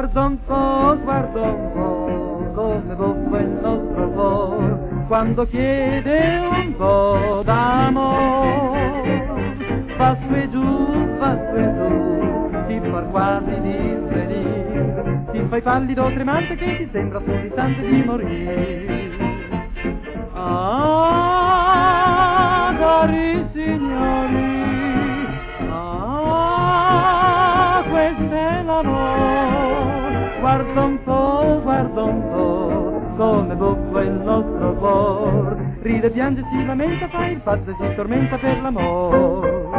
Guarda un po', guarda un po', come buffa il nostro cuore quando chiede un po' d'amore. Fa e giù, fa e giù, ti fa quasi di svenire, ti fai pallido tremante che ti sembra sul istante di morire. Guarda un po', guarda un po', come buffa il nostro cuore, ride, piange, si lamenta, fa il pazzo e si tormenta per l'amore.